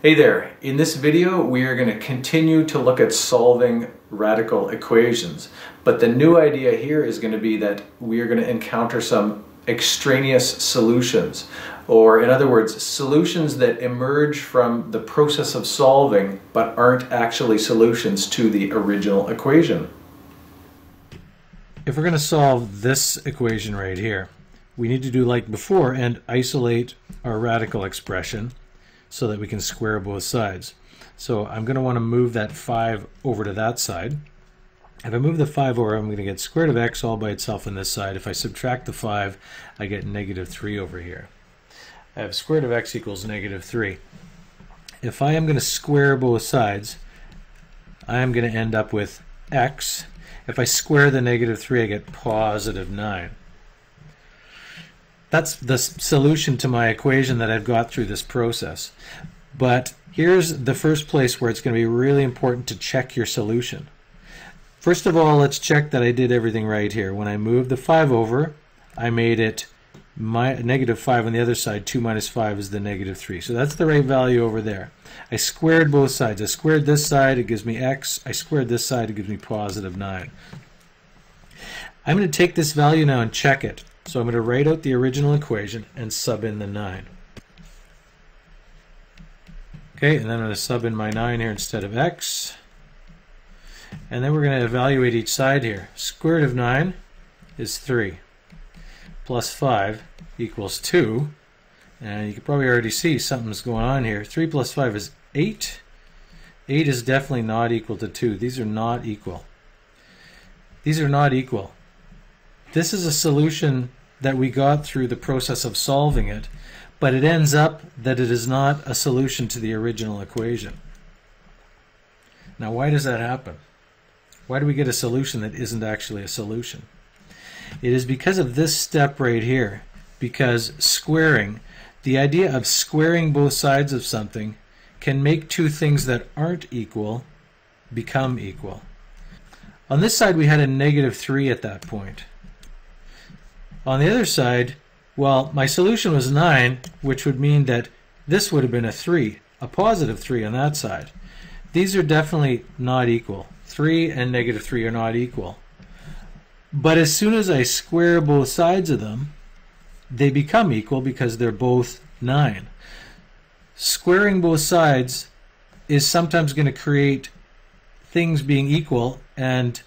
Hey there, in this video we are going to continue to look at solving radical equations. But the new idea here is going to be that we are going to encounter some extraneous solutions. Or in other words, solutions that emerge from the process of solving but aren't actually solutions to the original equation. If we're going to solve this equation right here, we need to do like before and isolate our radical expression so that we can square both sides. So I'm going to want to move that 5 over to that side. If I move the 5 over, I'm going to get square root of x all by itself on this side. If I subtract the 5, I get negative 3 over here. I have square root of x equals negative 3. If I am going to square both sides, I am going to end up with x. If I square the negative 3, I get positive 9. That's the solution to my equation that I've got through this process. But here's the first place where it's going to be really important to check your solution. First of all, let's check that I did everything right here. When I moved the 5 over, I made it my, negative 5 on the other side. 2 minus 5 is the negative 3. So that's the right value over there. I squared both sides. I squared this side, it gives me x. I squared this side, it gives me positive 9. I'm going to take this value now and check it. So I'm going to write out the original equation and sub in the 9. Okay, and then I'm going to sub in my 9 here instead of x. And then we're going to evaluate each side here. Square root of 9 is 3. Plus 5 equals 2. And you can probably already see something's going on here. 3 plus 5 is 8. 8 is definitely not equal to 2. These are not equal. These are not equal. This is a solution that we got through the process of solving it, but it ends up that it is not a solution to the original equation. Now, why does that happen? Why do we get a solution that isn't actually a solution? It is because of this step right here, because squaring, the idea of squaring both sides of something can make two things that aren't equal become equal. On this side we had a negative 3 at that point. On the other side, well, my solution was 9, which would mean that this would have been a 3, a positive 3 on that side. These are definitely not equal. 3 and negative 3 are not equal. But as soon as I square both sides of them, they become equal because they're both 9. Squaring both sides is sometimes going to create things being equal and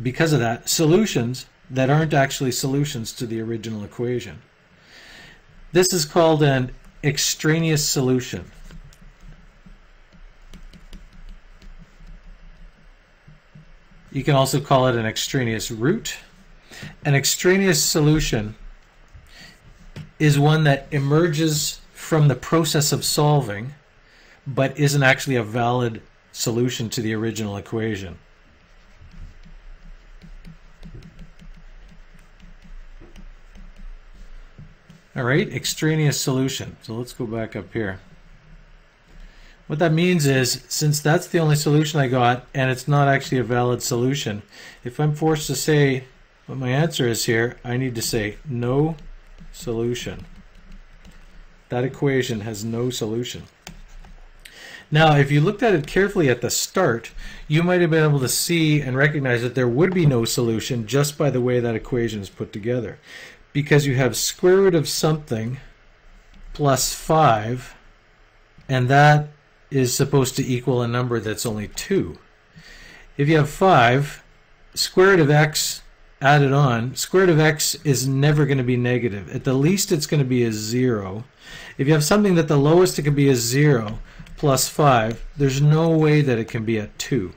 because of that, solutions that aren't actually solutions to the original equation. This is called an extraneous solution. You can also call it an extraneous root. An extraneous solution is one that emerges from the process of solving but isn't actually a valid solution to the original equation. All right, extraneous solution. So let's go back up here. What that means is, since that's the only solution I got, and it's not actually a valid solution, if I'm forced to say what my answer is here, I need to say no solution. That equation has no solution. Now, if you looked at it carefully at the start, you might have been able to see and recognize that there would be no solution just by the way that equation is put together because you have square root of something plus 5 and that is supposed to equal a number that's only 2. If you have 5, square root of x added on, square root of x is never going to be negative. At the least it's going to be a 0. If you have something that the lowest it can be is 0 plus 5, there's no way that it can be a 2.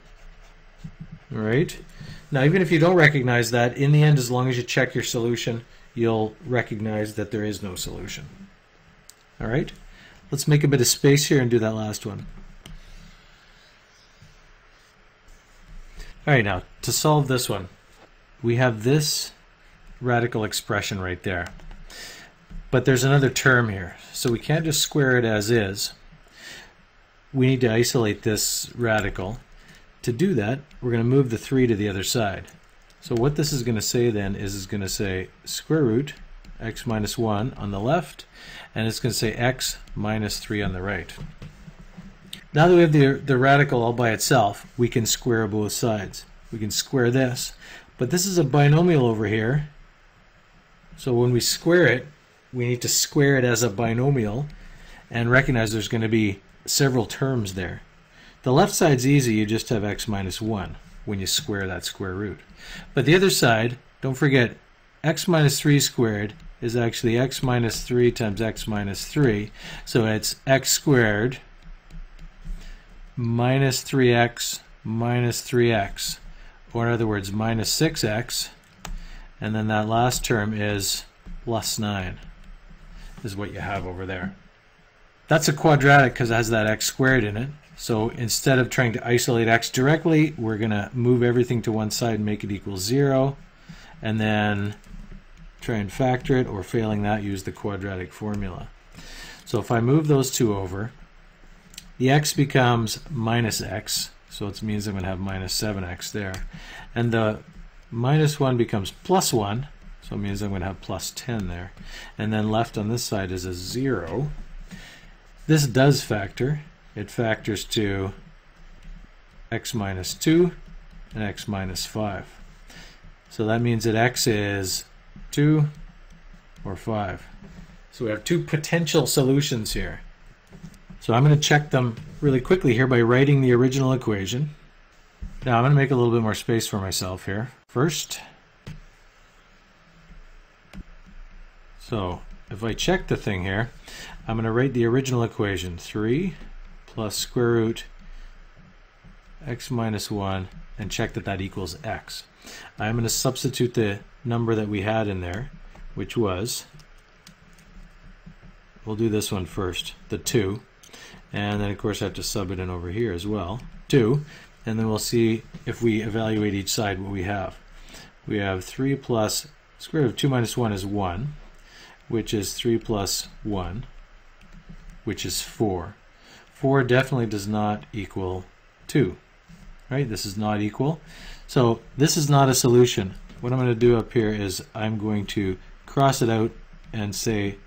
All right? Now even if you don't recognize that, in the end as long as you check your solution, you'll recognize that there is no solution. All right, let's make a bit of space here and do that last one. All right, now to solve this one, we have this radical expression right there. But there's another term here, so we can't just square it as is. We need to isolate this radical. To do that, we're going to move the 3 to the other side. So what this is going to say then is it's going to say square root x minus 1 on the left, and it's going to say x minus 3 on the right. Now that we have the, the radical all by itself, we can square both sides. We can square this. But this is a binomial over here. So when we square it, we need to square it as a binomial and recognize there's going to be several terms there. The left side's easy, you just have x minus 1 when you square that square root. But the other side, don't forget, x minus 3 squared is actually x minus 3 times x minus 3. So it's x squared minus 3x minus 3x, or in other words, minus 6x, and then that last term is plus 9, is what you have over there. That's a quadratic because it has that x squared in it. So instead of trying to isolate x directly, we're going to move everything to one side and make it equal 0, and then try and factor it, or failing that, use the quadratic formula. So if I move those two over, the x becomes minus x, so it means I'm going to have minus 7x there. And the minus 1 becomes plus 1, so it means I'm going to have plus 10 there. And then left on this side is a 0. This does factor. It factors to x minus 2 and x minus 5. So that means that x is 2 or 5. So we have two potential solutions here. So I'm going to check them really quickly here by writing the original equation. Now I'm going to make a little bit more space for myself here. First, so if I check the thing here, I'm going to write the original equation. 3 plus square root x minus 1 and check that that equals x. I'm going to substitute the number that we had in there, which was, we'll do this one first, the 2. And then of course I have to sub it in over here as well, 2. And then we'll see if we evaluate each side what we have. We have 3 plus, square root of 2 minus 1 is 1, which is 3 plus 1, which is 4. 4 definitely does not equal 2. Right? This is not equal. So this is not a solution. What I'm going to do up here is I'm going to cross it out and say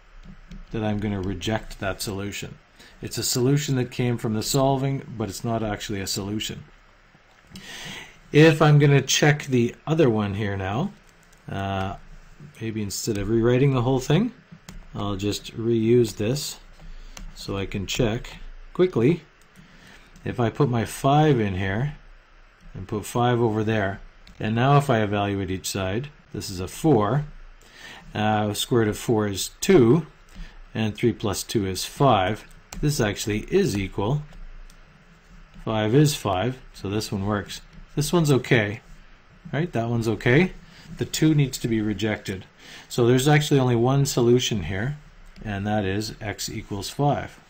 that I'm going to reject that solution. It's a solution that came from the solving, but it's not actually a solution. If I'm going to check the other one here now, uh, maybe instead of rewriting the whole thing, I'll just reuse this so I can check quickly. If I put my 5 in here and put 5 over there, and now if I evaluate each side, this is a 4. Uh, square root of 4 is 2, and 3 plus 2 is 5 this actually is equal. 5 is 5, so this one works. This one's okay, right? That one's okay. The 2 needs to be rejected. So there's actually only one solution here, and that is x equals 5.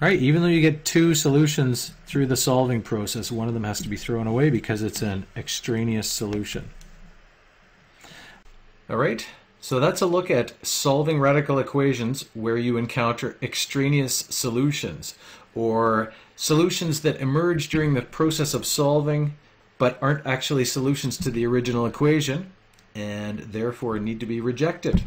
Right, even though you get two solutions through the solving process, one of them has to be thrown away because it's an extraneous solution. All right, so that's a look at solving radical equations where you encounter extraneous solutions or solutions that emerge during the process of solving but aren't actually solutions to the original equation and therefore need to be rejected.